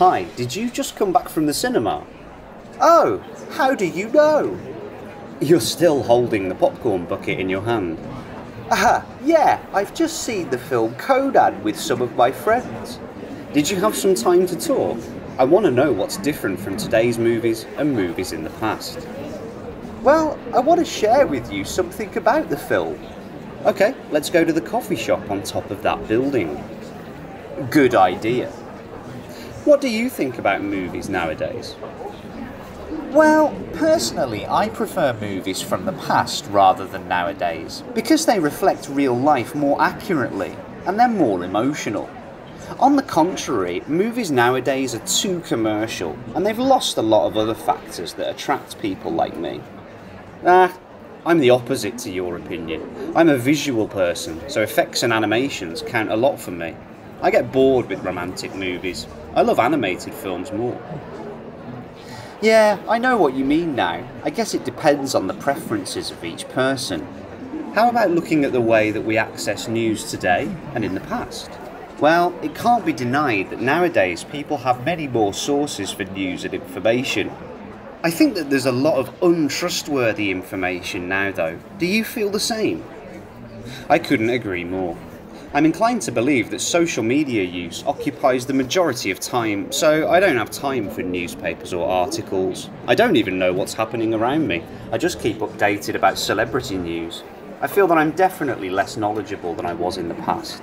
Hi, did you just come back from the cinema? Oh, how do you know? You're still holding the popcorn bucket in your hand. Ah, yeah, I've just seen the film Conan with some of my friends. Did you have some time to talk? I want to know what's different from today's movies and movies in the past. Well, I want to share with you something about the film. Okay, let's go to the coffee shop on top of that building. Good idea. What do you think about movies nowadays? Well, personally, I prefer movies from the past rather than nowadays. Because they reflect real life more accurately and they're more emotional. On the contrary, movies nowadays are too commercial and they've lost a lot of other factors that attract people like me. Ah, I'm the opposite to your opinion. I'm a visual person, so effects and animations count a lot for me. I get bored with romantic movies. I love animated films more. Yeah, I know what you mean now. I guess it depends on the preferences of each person. How about looking at the way that we access news today and in the past? Well, it can't be denied that nowadays people have many more sources for news and information. I think that there's a lot of untrustworthy information now, though. Do you feel the same? I couldn't agree more. I'm inclined to believe that social media use occupies the majority of time, so I don't have time for newspapers or articles. I don't even know what's happening around me. I just keep updated about celebrity news. I feel that I'm definitely less knowledgeable than I was in the past.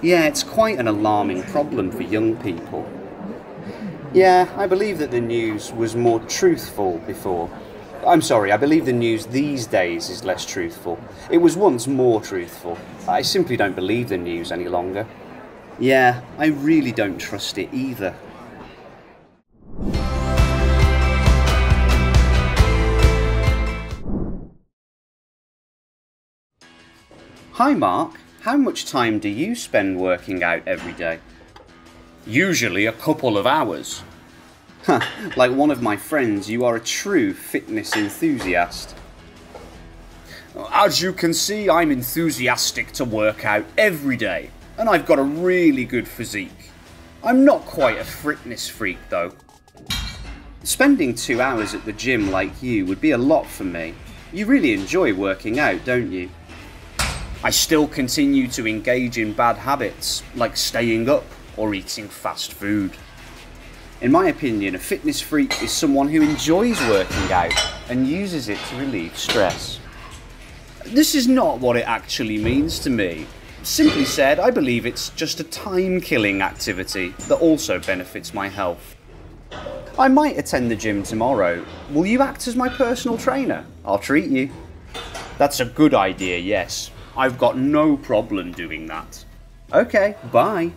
Yeah, it's quite an alarming problem for young people. Yeah, I believe that the news was more truthful before. I'm sorry, I believe the news these days is less truthful. It was once more truthful. I simply don't believe the news any longer. Yeah, I really don't trust it either. Hi Mark, how much time do you spend working out every day? Usually a couple of hours. Like one of my friends, you are a true fitness enthusiast. As you can see, I'm enthusiastic to work out every day, and I've got a really good physique. I'm not quite a fitness freak though. Spending two hours at the gym like you would be a lot for me. You really enjoy working out, don't you? I still continue to engage in bad habits, like staying up or eating fast food. In my opinion, a fitness freak is someone who enjoys working out and uses it to relieve stress. This is not what it actually means to me. Simply said, I believe it's just a time killing activity that also benefits my health. I might attend the gym tomorrow. Will you act as my personal trainer? I'll treat you. That's a good idea, yes. I've got no problem doing that. Okay, bye.